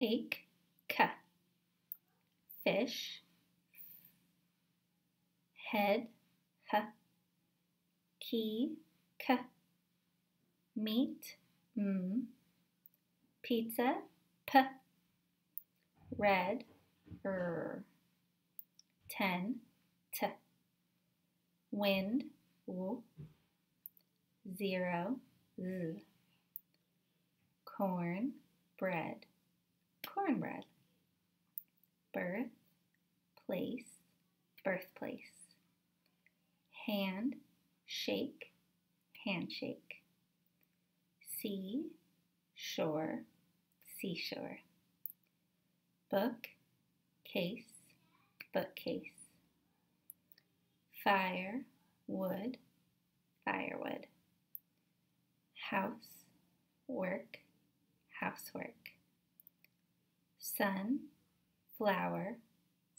ache, ka. Fish, head, ha. Key, ka. Meat, m. Pizza, p. Red, r. Ten, t. Wind, w. Zero, z. Corn, bread, cornbread. Birth, place, birthplace. Hand, shake, handshake. Sea, shore, seashore. Book, case, bookcase. Fire, wood, firewood. House, work, housework. Sun, flower,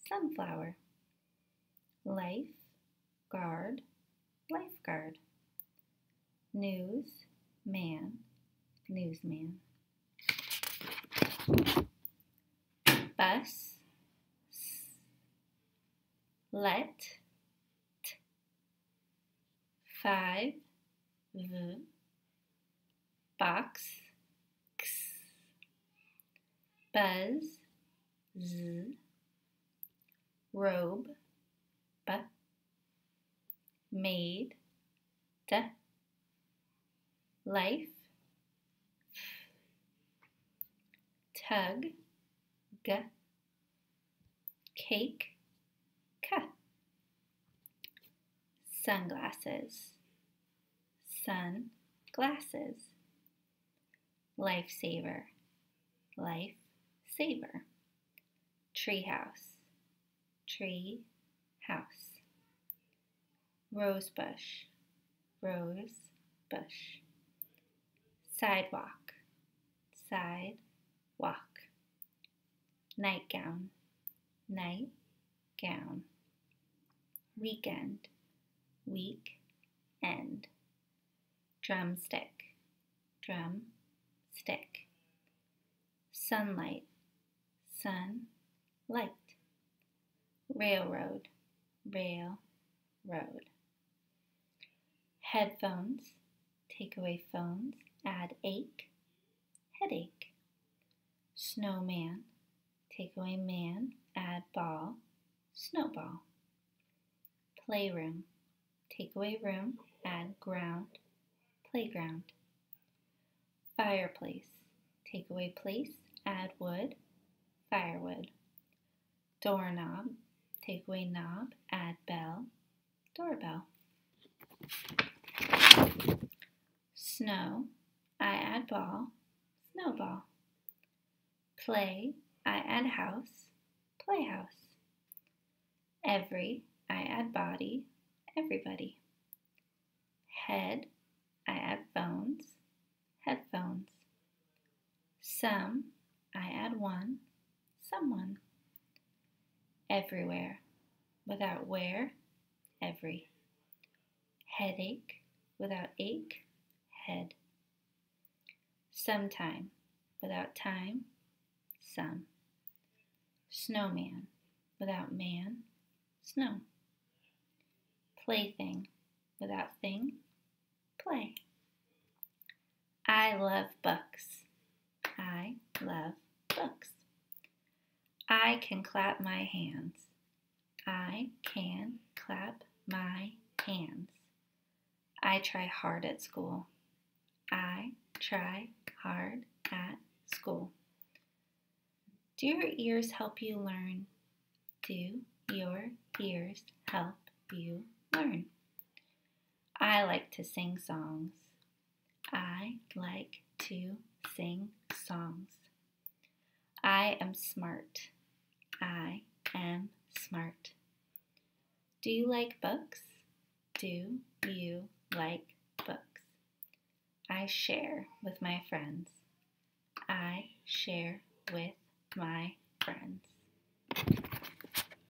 sunflower. Life, guard, lifeguard. News, man, newsman. Bus, let, t. Five, v. Box. Buzz, z. Robe, b. Maid, d. Life, tug, g. Cake, k. Sunglasses, sun, glasses. Lifesaver, life, saver. Treehouse, tree, house. Rosebush, rose, bush. Sidewalk, side, walk. Nightgown, night, gown. Weekend, week, end. Drumstick, drum, stick. Sunlight, sun, light. Railroad, rail, road. Headphones, take away phones, add ache, headache. Snowman, take away man, add ball, snowball. Playroom, take away room, add ground, playground. Fireplace, take away place, add wood, firewood. Doorknob, take away knob, add bell, doorbell. Snow, I add ball, snowball. Play, I add house, playhouse. Every, I add body, everybody. Head, I add phones, headphones. Some, I add one, someone. Everywhere, without where, every. Headache, without ache, head. Sometime, without time, some. Snowman, without man, snow. Plaything, without thing, play. I love books. I love books. I can clap my hands. I can clap my hands. I try hard at school. I try hard at school. Do your ears help you learn? Do your ears help you learn? I like to sing songs. I like to sing songs. I am smart. Smart. Do you like books? Do you like books? I share with my friends. I share with my friends.